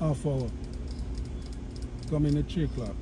half hour. Come in at 3 o'clock.